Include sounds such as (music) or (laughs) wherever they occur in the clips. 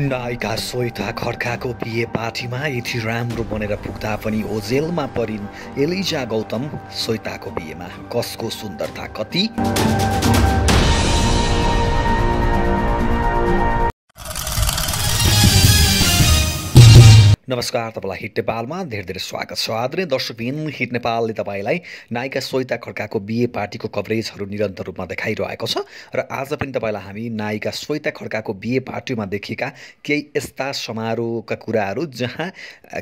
नायिका श्वेता खड्काको बिहे पार्टीमा यति राम्रो बनेर पुग्दा पनि ओजेलमा परिन् एलिजा गौतम श्वेताको बिहेमा। कसको सुन्दरता कति? नमस्कार तपाईँलाई हिट नेपालमा धेरै धेरै स्वागत छ। आदरणीय दर्शकबिन हिट नेपालले तपाईँलाई नायिका श्वेता खड्काको बिए पार्टीको कभरेजहरू निरन्तर रूपमा देखाइरहेको छ र आज पनि तपाईँलाई हामी नायिका श्वेता खड्काको बिए पार्टीमा देखिएका केही यस्ता समारोहका कुराहरू जहाँ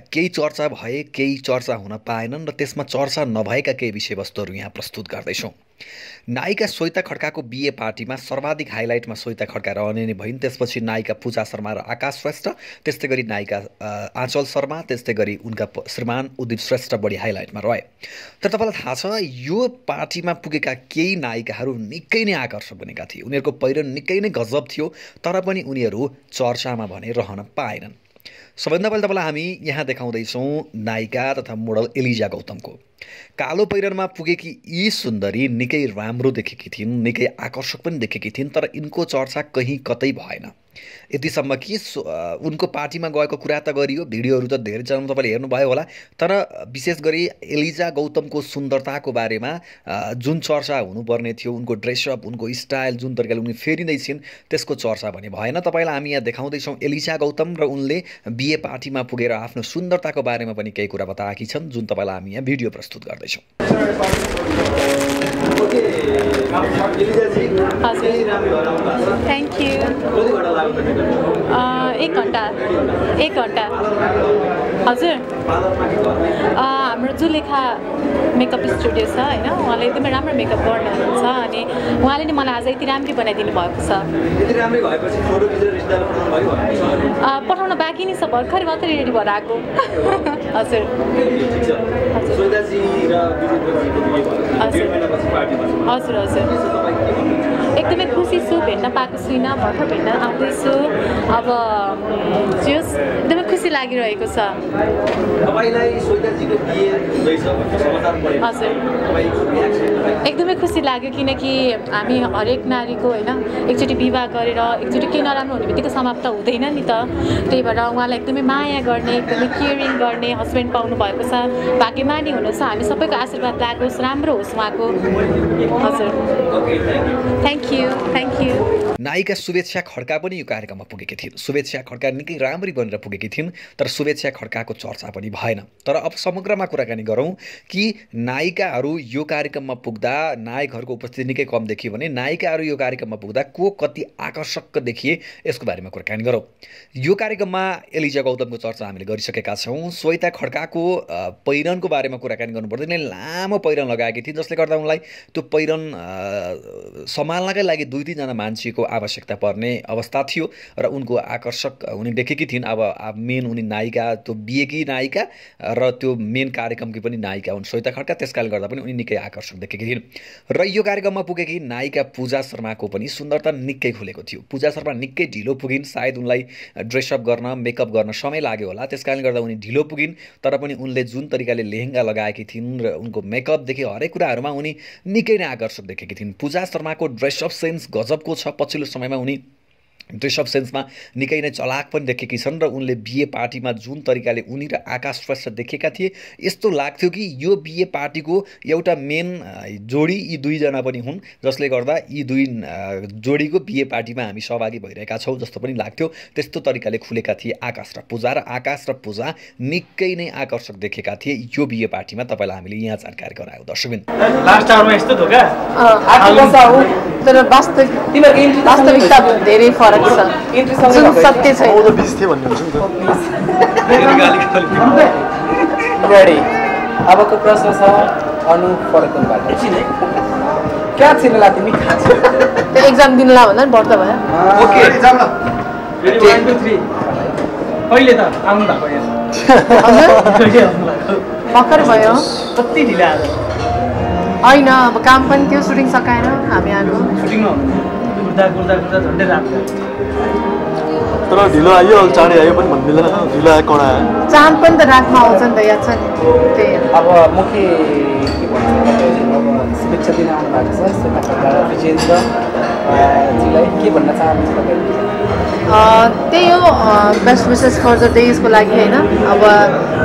केही चर्चा भए केही चर्चा हुन पाएनन् र त्यसमा चर्चा नभएका केही विषयवस्तुहरू यहाँ प्रस्तुत गर्दैछौँ। नायिका श्वेता खड्काको बिए पार्टीमा सर्वाधिक हाइलाइटमा श्वेता खड्का रहने नै भइन्। त्यसपछि नायिका पूजा शर्मा र आकाश श्रेष्ठ त्यस्तै गरी नायिका आँचल शर्मा त्यस्तै गरी उनका श्रीमान उदित श्रेष्ठ बढी हाइलाइटमा रहे। तर तपाईँलाई थाहा छ यो पार्टीमा पुगेका केही नायिकाहरू निकै नै आकर्षक बनेका थिए। उनीहरूको पहिरन निकै नै गजब थियो तर पनि उनीहरू चर्चामा भने रहन पाएनन्। सबैभन्दा पहिले तपाईँलाई हामी यहाँ देखाउँदैछौँ नायिका तथा मोडल एलिजा गौतमको। कालो पहिरनमा पुगेकी यी सुन्दरी निकै राम्रो देखेकी थिइन् निकै आकर्षक पनि देखेकी थिइन् तर यिनको चर्चा कहीँ कतै भएन। यतिसम्म कि उनको पार्टीमा गएको कुरा त गरियो भिडियोहरू त धेरैजना तपाईँले हेर्नुभयो होला। तर विशेष गरी एलिजा गौतमको सुन्दरताको बारेमा जुन चर्चा हुनुपर्ने थियो उनको ड्रेसअप उनको स्टाइल जुन तरिकाले उनी फेरिँदै छिन् त्यसको चर्चा भने भएन। तपाईँलाई हामी यहाँ देखाउँदैछौँ एलिजा गौतम र उनले बिए पार्टीमा पुगेर आफ्नो सुन्दरताको बारेमा पनि केही कुरा बताएकी छन् जुन तपाईँलाई हामी यहाँ भिडियो प्रस्तुत गर्दैछौँ। थ्याङ्क यू एक घन्टा। एक घन्टा। हजुर। हाम्रो जुलेखा मेकअप स्टुडियो छ होइन? उहाँले एकदमै राम्रो मेकअप गर्नुहुन्छ अनि उहाँले नै मलाई आज यति राम्ररी बनाइदिनु भएको छ। पठाउन बाँकी नै छ भर्खरै मात्रै रेडी भएर आएको। (laughs) हजुर। हजुर। हजुर एकदमै खुसी छु भेट्न पाएको छुइनँ भर्खर भेट्न आउँदैछु। अब जस एकदमै खुसी लागिरहेको छ। हजुर। एकदमै खुसी लाग्यो किनकि हामी हरेक नारीको होइन एकचोटि विवाह गरेर एकचोटि केही नराम्रो हुने बित्तिकै समाप्त हुँदैन नि त। त्यही भएर उहाँलाई एकदमै माया गर्ने एकदमै केयरिङ गर्ने हस्बेन्ड पाउनु भएको छ। भाग्यमानी हुनुहोस् हामी सबैको आशीर्वाद लागोस् राम्रो होस् उहाँको। हजुर। थ्याङ्क यू थ्याङ्क यू नायिका शुभेच्छा खड्का पनि यो कार्यक्रममा पुगेकी थिइन्। शुभेच्छा खड्का निकै राम्ररी बनेर पुगेकी थिइन् तर शुभेच्छा खड्काको चर्चा पनि भएन। तर अब समग्रमा कुराकानी गरौँ कि नायिकाहरू यो कार्यक्रममा पुग्दा नायकहरूको उपस्थिति निकै कम देखियो भने नायिकाहरू यो कार्यक्रममा पुग्दा को कति आकर्षक देखिए यसको बारेमा कुराकानी गरौँ। यो कार्यक्रममा एलिजा गौतमको चर्चा हामीले गरिसकेका छौँ। श्वेता खड्काको पहिरनको बारेमा कुराकानी गर्नुपर्दैन। लामो पहिरन लगाएकी थिइन् जसले गर्दा उनलाई त्यो पहिरन सम्हाल्नकै लागि दुई तिनजना मान्छेको आवश्यकता पर्ने अवस्था थियो र उनको आकर्षक उनी देखेकी थिइन्। अब मेन उनी नायिका त्यो बिएकी नायिका र त्यो मेन कार्यक्रमकी पनि नायिका हुन्। श्वेता खड्का त्यस कारणले गर्दा पनि उनी निकै आकर्षक देखेकी थिइन्। र यो कार्यक्रममा पुगेकी नायिका पूजा शर्माको पनि सुन्दरता निकै खुलेको थियो। पूजा शर्मा निकै ढिलो पुगिन् सायद उनलाई ड्रेसअप गर्न मेकअप गर्न समय लाग्यो होला। त्यस कारणले गर्दा उनी ढिलो पुगिन् तर पनि उनले जुन तरिकाले लेहेङ्गा लगाएकी थिइन् र उनको मेकअपदेखि हरेक कुराहरूमा उनी निकै नै आकर्षक देखेकी थिइन्। पूजा शर्माको ड्रेसअप सेन्स गजबको छ पछिल्लो समयमा उनी ड्रेसअप सेन्समा निकै नै चलाक पनि देखेकी छन् र उनले बिए पार्टीमा जुन तरिकाले उनी र आकाश श्रेष्ठ देखेका थिए यस्तो लाग्थ्यो कि यो बिए पार्टीको एउटा मेन जोडी यी दुईजना पनि हुन् जसले गर्दा यी दुई जोडीको बिए पार्टीमा हामी सहभागी भइरहेका छौँ जस्तो पनि लाग्थ्यो। त्यस्तो तरिकाले खुलेका थिए आकाश र पूजा र आकाश र पूजा निकै नै आकर्षक देखेका थिए। यो बिए पार्टीमा तपाईँलाई हामीले यहाँ जानकारी गरायो दर्शकबिन। तर वास्तविक वास्तविकता धेरै फरक छ। जुन सत्य छ म त बिज थिएँ भन्ने हुन्छ नि त। रेडी अबको प्रश्न छ अनु फर्कनबाट। क्या छिन ला तिमी? खा त्यो एक्जाम दिनला भन्दा नि बढ्दा भयो। Okay ready one two three कहिले त? आउनु भएको यहाँ कहिले आउनु? भएको भर्खर भयो। कति ढिला आज होइन अब काम पनि थियो सुटिङ सकाएर हामी आएको सुटिङमा तर ढिलो आयो चाँडै आयो पनि भन्नु मिल्दैन ढिलो आयो कडा आयो? चाँद पनि त रातमा आउँछ नि त याद छ नि। त्यही। अब मुख्य के भन्छ? शुभेच्छा दिन आउनु भएको छ। सेनाबाट विजेन्द्र जीलाई के भन्न चाहनुहुन्छ त्यही हो बेस्ट विसेस फर द डेजको लागि होइन। अब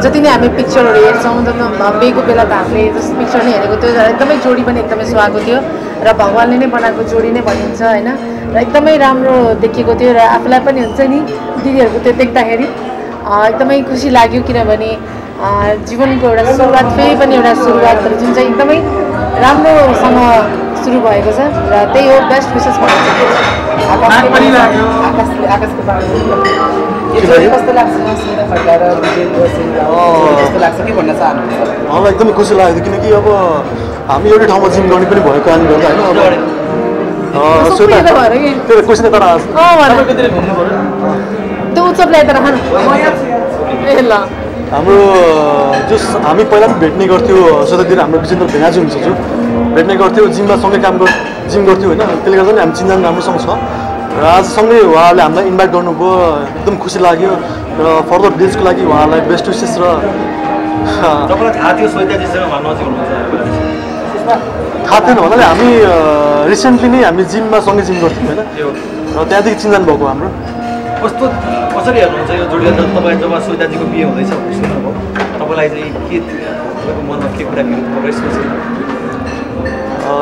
जति नै हामी पिक्चरहरू हेर्छौँ जति बेको बेला त हामीले जस्तो पिक्चर नै हेरेको थियो एकदमै जोडी पनि एकदमै सुहाएको थियो। र भगवान्ले नै बनाएको जोडी नै भनिन्छ होइन? र एकदमै राम्रो देखिएको थियो र आफूलाई पनि हुन्छ नि दिदीहरूको त्यो देख्दाखेरि। एकदमै खुसी लाग्यो किनभने जीवनको एउटा सुरुवात फेरि पनि एउटा सुरुवातहरू जुन चाहिँ एकदमै राम्रोसँग सुरु भएको छ र त्यही हो बेस्ट लाग्यो। जोडी कस्तो लाग्छ के भन्न चाहनुहुन्छ? मलाई एकदमै खुसी लागेको थियो किनकि अब हामी एउटै ठाउँमा जिम गर्ने पनि भएको कारणले गर्दा होइन? त्यो उत्सव ल्याएर राख न ए ल। हाम्रो जस हामी पहिला पनि भेट्ने गर्थ्यौँ स्वतन्त्र हाम्रो विजेन्द्र भेनाजु हुन्छ जो। भेट्ने गर्थ्यौँ जिममा सँगै काम गर् जिम गर्थ्यौँ होइन। त्यसले गर्दा नि हामी चिन्जान राम्रोसँग छ। र आज सँगै उहाँले हामीलाई इन्भाइट गर्नुभयो एकदम खुसी लाग्यो। र फर्दर डेजको लागि उहाँलाई बेस्ट विसेस र थाहा थिएन भन्नाले हामी रिसेन्टली नै हामी जिममा सँगै जिम गर्थ्यौँ होइन। र त्यहाँदेखि चिन्जान भएको हाम्रो। कस्तो कसरी हेर्नुहुन्छ यो जोडी अन्त तपाईँ जब श्वेताजीको बिहे हुँदैछ भनेर सुन्नुभयो तपाईँलाई चाहिँ के तपाईँको मनमा के कुरा मिल्नु रेस्पोन्स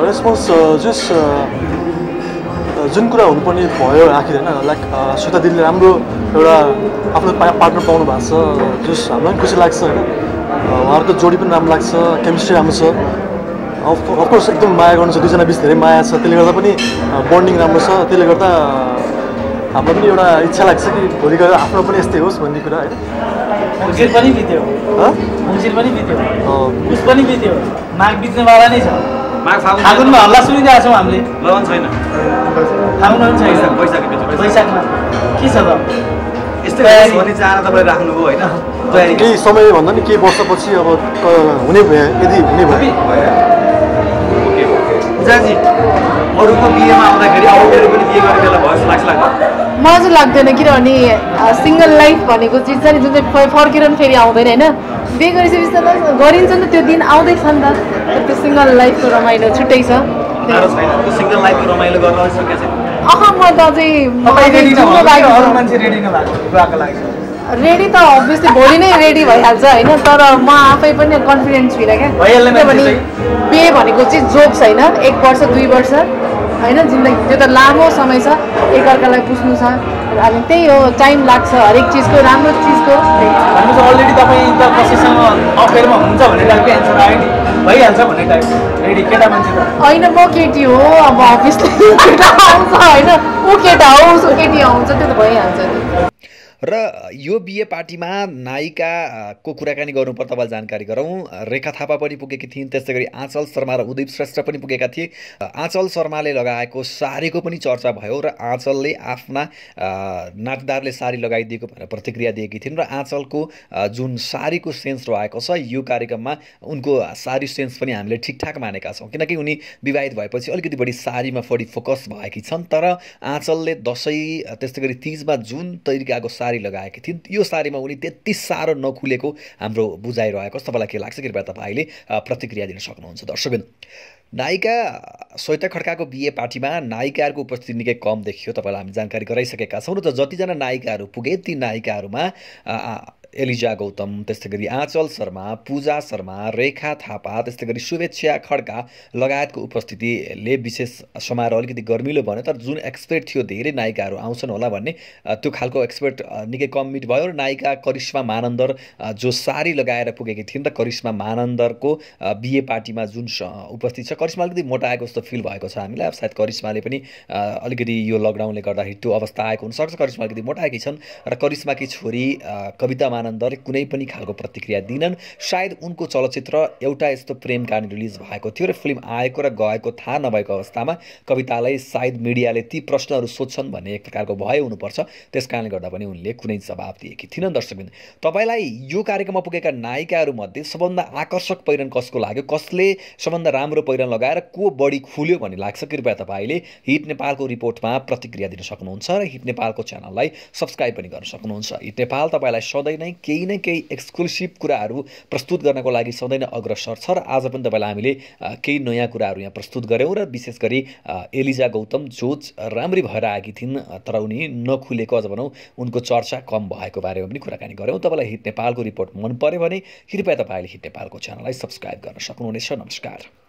रेस्पोन्स जस जुन कुरा हुनुपर्ने भयो आखिर होइन? लाइक श्वेता दिदीले राम्रो एउटा आफ्नो पा पार्टनर पाउनु भएको छ। जस हामीलाई पनि खुसी लाग्छ होइन? उहाँहरूको जोडी पनि राम्रो लाग्छ केमिस्ट्री राम्रो छ। अफकोर्स एकदम माया गर्नु छ दुईजना बिच धेरै माया छ। त्यसले गर्दा पनि बन्डिङ राम्रो छ। त्यसले गर्दा हाम्रो पनि एउटा इच्छा लाग्छ कि भोलि गएर आफ्नो पनि यस्तै होस् भन्ने कुरा होइन? मङ्सिर पनि बित्यो। हँ? मङ्सिर पनि बित्यो। अँ, पुस पनि बित्यो। माघ बित्नेवाला नै छ। माघ फागुन फागुनमा हल्ला सुनिरहेको छौँ हामीले। लगन छैन। फागुनमा पनि वैशाख छैन वैशाखपछि वैशाखमा। के छ त? यस्तै भन्ने चाहना तपाईँले राख्नुभयो होइन? केही समय भन्दा नि केही वर्षपछि अब हुने भए यदि हुने भए ओके पूजाजी अरूको बिहेमा आउँदाखेरि पनि बिहे गर्ने बेला भयो लाग्छ लाग्दैन मलाई चाहिँ लाग्दैन किनभने सिङ्गल लाइफ भनेको चिज चाहिँ जुन चाहिँ फर्केर पनि फेरि आउँदैन होइन? बिहे गरिसकेपछि त गरिन्छ नि त त्यो दिन आउँदैछ नि त। त्यो सिङ्गल लाइफको रमाइलो छुट्टै छ। अह म त मलाई रेडी त अभियसली भोलि नै रेडी भइहाल्छ होइन? तर म आफै पनि कन्फिडेन्ट छुइनँ क्या? किनभने भनेको चाहिँ जोक छैन एक वर्ष दुई वर्ष होइन? जिन्दगी त्यो त लामो समय छ एकअर्कालाई बुझ्नु छ। अनि त्यही हो टाइम लाग्छ हरेक चिजको राम्रो चिजको। अलरेडी तपाईँ त कसैसँग अफेयरमा हुन्छ भन्ने टाइपको एन्सर आयो नि। भइहाल्छ भन्ने टाइप रेडी केटा मान्छे त। होइन म केटी हो अब अभियसली (laughs) केटा आउँछ होइन? ऊ केटा हो उसको केटी आउँछ त्यो त भइहाल्छ नि। र यो बिहे पार्टीमा नायिकाको कुराकानी गर्नुपर्दा तपाईँलाई जानकारी गरौँ। रेखा थापा पनि पुगेकी थिइन् त्यस्तै गरी आँचल शर्मा र उदीप श्रेष्ठ पनि पुगेका थिए। आँचल शर्माले लगाएको सारीको पनि चर्चा भयो र आँचलले आफ्ना नाटदारले सारी लगाइदिएको भनेर प्रतिक्रिया दिएकी थिइन् र आँचलको जुन सारीको सेन्स रहेको छ यो कार्यक्रममा उनको सारी सेन्स पनि हामीले ठिकठाक मानेका छौँ। किनकि उनी विवाहित भएपछि अलिकति बढी सारीमा बढी फोकस भएकी छन् तर आँचलले दसैँ त्यस्तै गरी तिजमा जुन तरिकाको सारी लगाएकी थिइन्। यो सारीमा उनी त्यति साह्रो नखुलेको हाम्रो बुझाइरहेको तपाईँलाई के लाग्छ? कृपया तपाईँले प्रतिक्रिया दिन सक्नुहुन्छ दर्शकबिन। नायिका श्वेता खड्काको बिहे पार्टीमा नायिकाहरूको उपस्थिति निकै कम देखियो। तपाईँलाई हामी जानकारी गराइसकेका छौँ र जतिजना नायिकाहरू पुगे ती नायिकाहरूमा एलिजा गौतम त्यस्तै गरी आँचल शर्मा पूजा शर्मा रेखा थापा त्यस्तै गरी शुभेच्छा खड्का लगायतको उपस्थितिले विशेष समारोह अलिकति गर्मिलो भन्यो तर जुन एक्सपेक्ट थियो धेरै नायिकाहरू आउँछन् होला भन्ने त्यो खालको एक्सपेक्ट निकै कम मिट भयो र नायिका करिश्मा मानन्दर जो सारी लगाएर पुगेकी थिइन् र करिश्मा मानन्दरको बिहे पार्टीमा जुन उपस्थित छ करिश्मा अलिकति मोटाएको जस्तो फिल भएको छ हामीलाई सायद करिश्माले पनि अलिकति यो लकडाउनले गर्दाखेरि त्यो अवस्था आएको हुनसक्छ करिश्मा अलिकति मोटाएकी छन् र करिश्माकी छोरी कविता मानन्दर कुनै पनि खालको प्रतिक्रिया दिनन्। सायद उनको चलचित्र एउटा यस्तो प्रेम कहानी रिलिज भएको थियो र फिल्म आएको र गएको थाहा नभएको अवस्थामा कवितालाई सायद मिडियाले ती प्रश्नहरू सोध्छन् भन्ने एक प्रकारको भय हुनुपर्छ। त्यस कारणले गर्दा पनि उनले कुनै जवाब दिएकी थिइनन् दर्शकबिन। तपाईँलाई यो कार्यक्रममा पुगेका नायिकाहरूमध्ये सबभन्दा आकर्षक पहिरन कसको लाग्यो? कसले सबभन्दा राम्रो पहिरन लगाएर को बढी खुल्यो भन्ने लाग्छ? कृपया तपाईँले हिट नेपालको रिपोर्टमा प्रतिक्रिया दिन सक्नुहुन्छ र हिट नेपालको च्यानललाई सब्सक्राइब पनि गर्न सक्नुहुन्छ। हिट नेपाल तपाईँलाई सधैँ नै चाहिँ केही न केही एक्सक्लुसिभ कुराहरू प्रस्तुत गर्नको लागि सधैँ नै अग्रसर छ र आज पनि तपाईँलाई हामीले केही नयाँ कुराहरू यहाँ प्रस्तुत गऱ्यौँ र विशेष गरी एलिजा गौतम जो च- राम्री भएर आएकी थिइन् तर उनी नखुलेको अझ भनौँ उनको चर्चा कम भएको बारेमा पनि कुराकानी गऱ्यौँ। तपाईँलाई हिट नेपालको रिपोर्ट मन पर्यो भने कृपया तपाईँले हिट नेपालको च्यानललाई सब्सक्राइब गर्न सक्नुहुनेछ। नमस्कार।